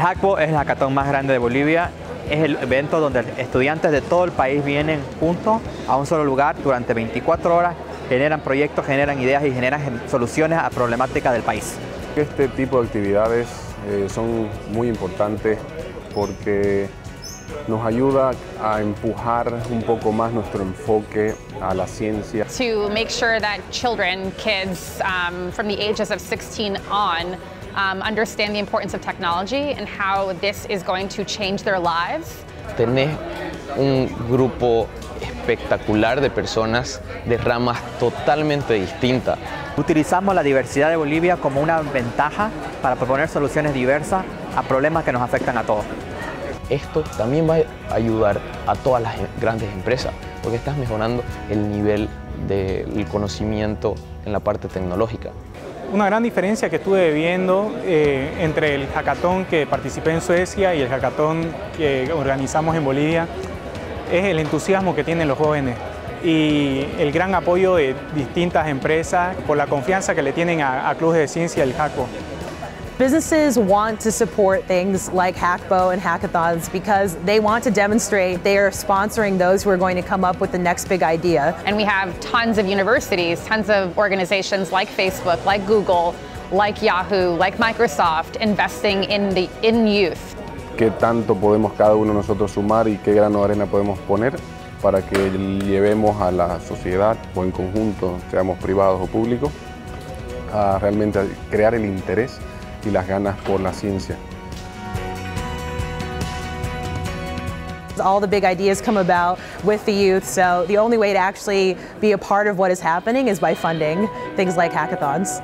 Hackbo es el hackathon más grande de Bolivia. Es el evento donde estudiantes de todo el país vienen juntos a un solo lugar durante 24 horas, generan proyectos, generan ideas y generan soluciones a problemáticas del país. Este tipo de actividades eh, son muy importantes porque nos ayuda a empujar un poco más nuestro enfoque a la ciencia. To make sure that children, kids um, from the ages of 16 on, um, understand the importance of technology and how this is going to change their lives. Tenés un grupo espectacular de personas de ramas totalmente distintas. Utilizamos la diversidad de Bolivia como una ventaja para proponer soluciones diversas a problemas que nos afectan a todos. Esto también va a ayudar a todas las grandes empresas porque estás mejorando el nivel del conocimiento en la parte tecnológica. Una gran diferencia que estuve viendo eh, entre el hackathon que participé en Suecia y el hackathon que organizamos en Bolivia es el entusiasmo que tienen los jóvenes y el gran apoyo de distintas empresas por la confianza que le tienen a, a de Ciencia el Hacko. Businesses want to support things like Hackbo and hackathons because they want to demonstrate they are sponsoring those who are going to come up with the next big idea. And we have tons of universities, tons of organizations like Facebook, like Google, like Yahoo, like Microsoft investing in the in youth. ¿Qué tanto podemos cada uno de nosotros sumar y qué grano de arena podemos poner para que llevemos a la sociedad o en conjunto, seamos privados o públicos, a realmente crear el interés y las ganas por la ciencia. All the big ideas come about with the youth, so the only way to actually be a part of what is happening is by funding things like hackathons.